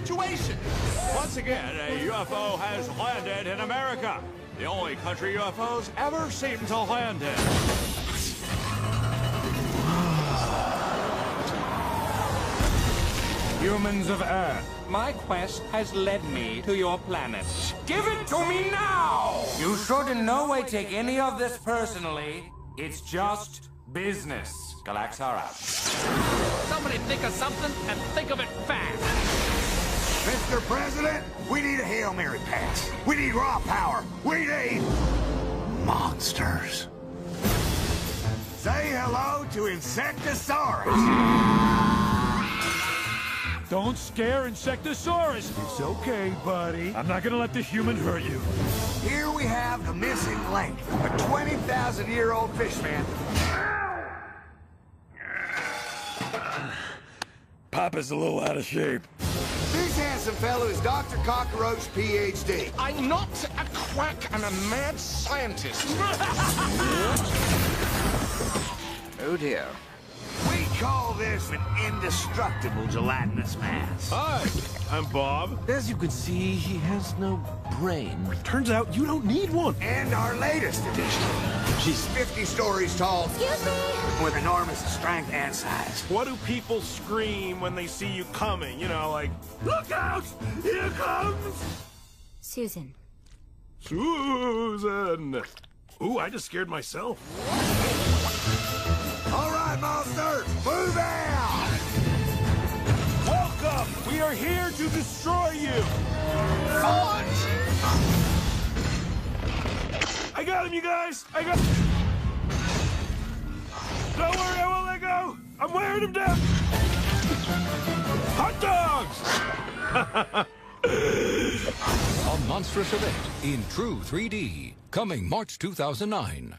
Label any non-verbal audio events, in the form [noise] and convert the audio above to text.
situation. Once again, a UFO has landed in America. The only country UFOs ever seem to land in. Humans of Earth, my quest has led me to your planet. Give it to me now! You should in no way take any of this personally. It's just business. Gallaxhar out. Somebody think of something and think of it fast. Mr. President, we need a Hail Mary pass. We need raw power. We need monsters. Say hello to Insectosaurus. Don't scare Insectosaurus. It's okay, buddy. I'm not gonna let the human hurt you. Here we have the missing link, a 20,000-year-old fish fishman. Papa's a little out of shape. This handsome fellow is Dr. Cockroach, Ph.D. I'm not a quack, I'm a mad scientist. [laughs] Oh dear. We call this an indestructible gelatinous mass. Hi, I'm Bob. As you can see, he has no brain. Turns out you don't need one. And our latest addition. She's 50 stories tall. Excuse me. With enormous strength and size. What do people scream when they see you coming? You know, like, look out! Here comes Susan. Susan. Ooh, I just scared myself. All right, monster, move out! Welcome! We are here to destroy you! I got him, you guys! I got... Don't worry, I won't let go! I'm wearing him down! Hot dogs! [laughs] A monstrous event in true 3D. Coming March 2009.